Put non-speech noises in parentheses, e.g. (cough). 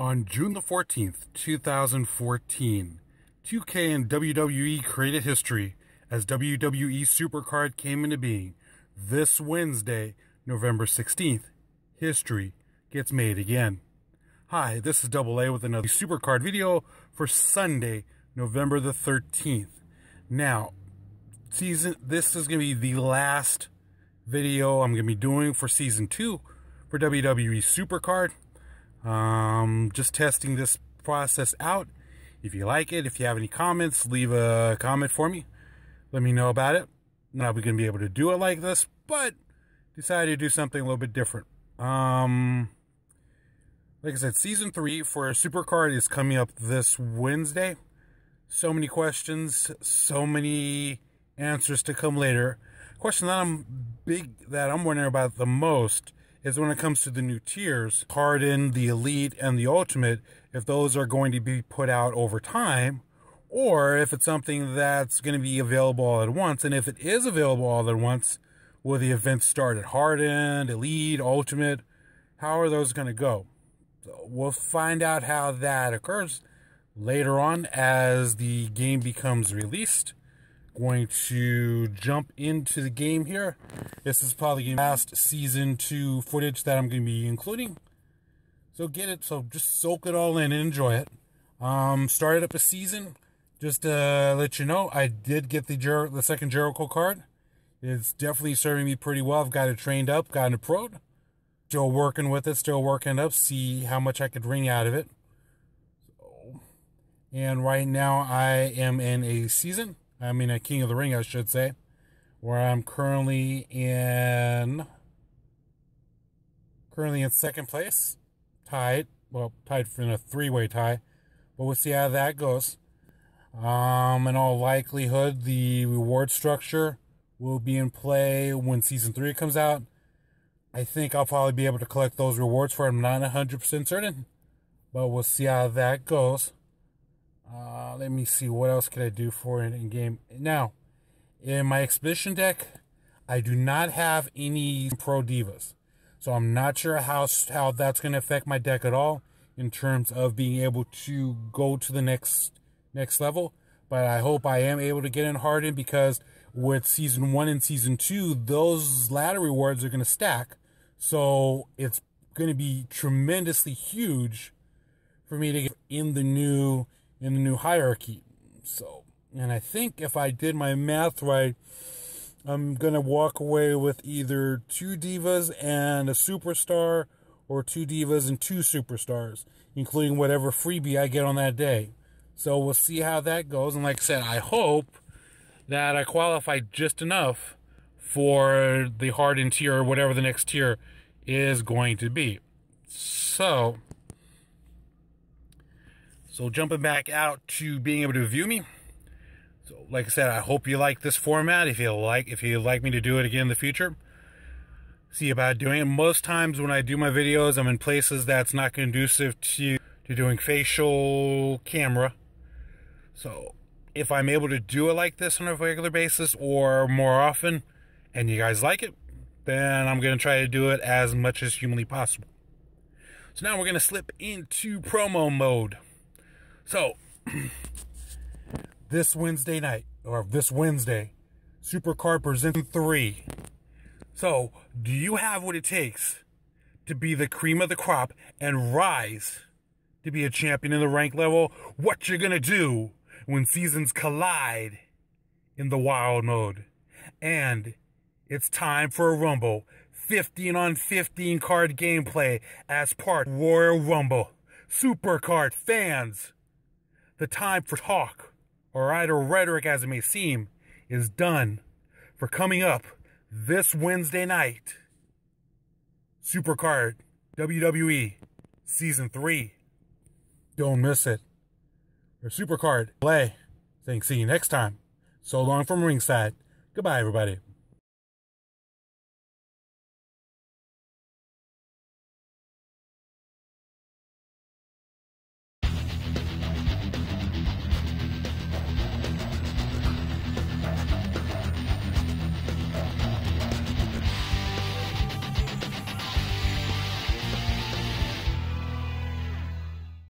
On June the 14th, 2014, 2K and WWE created history as WWE Supercard came into being. This Wednesday, November 16th, history gets made again. Hi, this is Double A with another Supercard video for Sunday, November the 13th. Now, season this is going to be the last video I'm going to be doing for season 2 for WWE Supercard. Um, just testing this process out. If you like it, if you have any comments, leave a comment for me. Let me know about it. Not we to be able to do it like this, but decided to do something a little bit different. Um, like I said, season three for Supercard is coming up this Wednesday. So many questions, so many answers to come later. Question that I'm big that I'm wondering about the most is when it comes to the new tiers, Harden, the Elite, and the Ultimate, if those are going to be put out over time, or if it's something that's going to be available all at once. And if it is available all at once, will the events start at Hardened, Elite, Ultimate? How are those going to go? So we'll find out how that occurs later on as the game becomes released going to jump into the game here. This is probably the last season two footage that I'm going to be including. So get it, so just soak it all in and enjoy it. Um, started up a season. Just to let you know, I did get the Jer the second Jericho card. It's definitely serving me pretty well. I've got it trained up, gotten it pro. Still working with it, still working up, see how much I could wring out of it. So, and right now I am in a season. I mean, a King of the Ring, I should say, where I'm currently in currently in second place, tied. Well, tied for in a three-way tie, but we'll see how that goes. Um, in all likelihood, the reward structure will be in play when season three comes out. I think I'll probably be able to collect those rewards for. I'm not 100% certain, but we'll see how that goes. Uh, let me see what else could I do for it in game. Now, in my expedition deck, I do not have any pro divas, so I'm not sure how how that's going to affect my deck at all in terms of being able to go to the next next level. But I hope I am able to get in Harden because with season one and season two, those ladder rewards are going to stack. So it's going to be tremendously huge for me to get in the new in the new hierarchy. So, and I think if I did my math right, I'm going to walk away with either two divas and a superstar or two divas and two superstars, including whatever freebie I get on that day. So we'll see how that goes. And like I said, I hope that I qualify just enough for the hardened tier or whatever the next tier is going to be. So, so jumping back out to being able to view me. So like I said, I hope you like this format. If you like, if you like me to do it again in the future, see about doing it. Most times when I do my videos, I'm in places that's not conducive to, to doing facial camera. So if I'm able to do it like this on a regular basis or more often, and you guys like it, then I'm going to try to do it as much as humanly possible. So now we're going to slip into promo mode. So, (clears throat) this Wednesday night, or this Wednesday, Supercard Presents 3. So, do you have what it takes to be the cream of the crop and rise to be a champion in the rank level? What you're gonna do when seasons collide in the wild mode? And it's time for a Rumble. 15 on 15 card gameplay as part Royal Rumble. Supercard fans the time for talk, or idle rhetoric as it may seem, is done. For coming up this Wednesday night, Supercard WWE Season 3. Don't miss it. Or Supercard Play. Thanks. see you next time. So long from ringside. Goodbye, everybody.